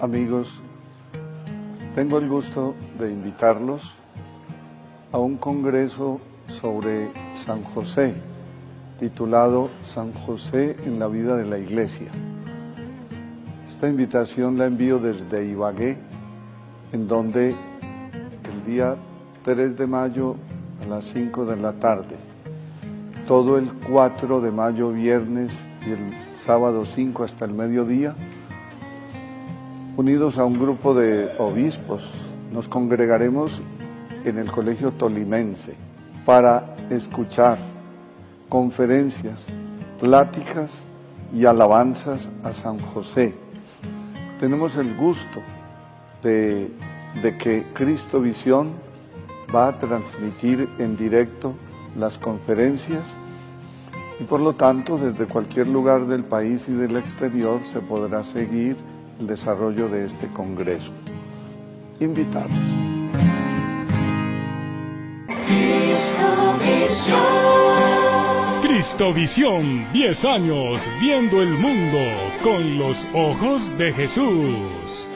amigos, tengo el gusto de invitarlos a un congreso sobre San José, titulado San José en la vida de la Iglesia. Esta invitación la envío desde Ibagué, en donde el día 3 de mayo a las 5 de la tarde, todo el 4 de mayo viernes y el sábado 5 hasta el mediodía, unidos a un grupo de obispos, nos congregaremos en el Colegio Tolimense para escuchar conferencias, pláticas y alabanzas a San José. Tenemos el gusto de, de que Cristo Visión va a transmitir en directo las conferencias y por lo tanto desde cualquier lugar del país y del exterior se podrá seguir el desarrollo de este Congreso. Invitados. Cristo Visión, 10 años viendo el mundo con los ojos de Jesús.